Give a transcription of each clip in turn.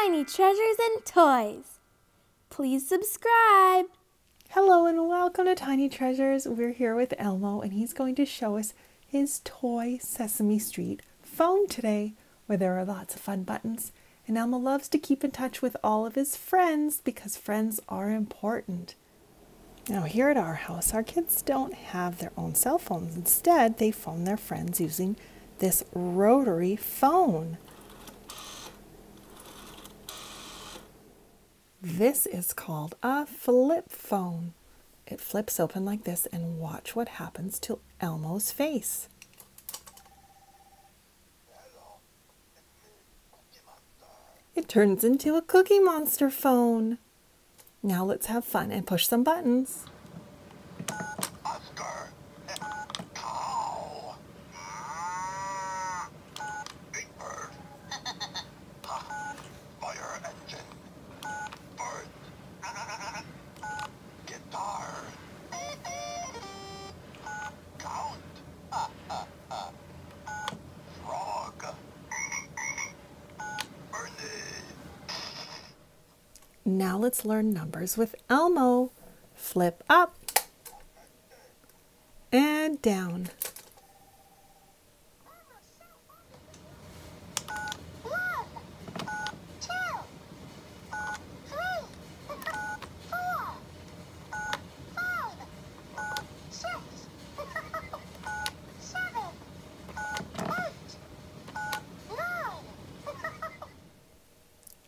Tiny Treasures and Toys. Please subscribe. Hello and welcome to Tiny Treasures. We're here with Elmo and he's going to show us his toy Sesame Street phone today where there are lots of fun buttons. And Elmo loves to keep in touch with all of his friends because friends are important. Now, here at our house, our kids don't have their own cell phones. Instead, they phone their friends using this rotary phone. This is called a flip phone. It flips open like this and watch what happens to Elmo's face. It turns into a Cookie Monster phone. Now let's have fun and push some buttons. Now let's learn numbers with Elmo. Flip up and down.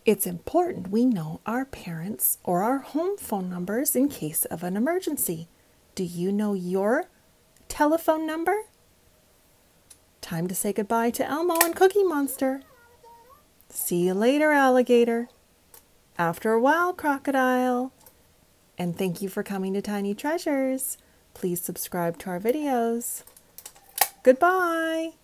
It's important we know our parents' or our home phone numbers in case of an emergency. Do you know your telephone number? Time to say goodbye to Elmo and Cookie Monster. See you later, alligator. After a while, crocodile. And thank you for coming to Tiny Treasures. Please subscribe to our videos. Goodbye.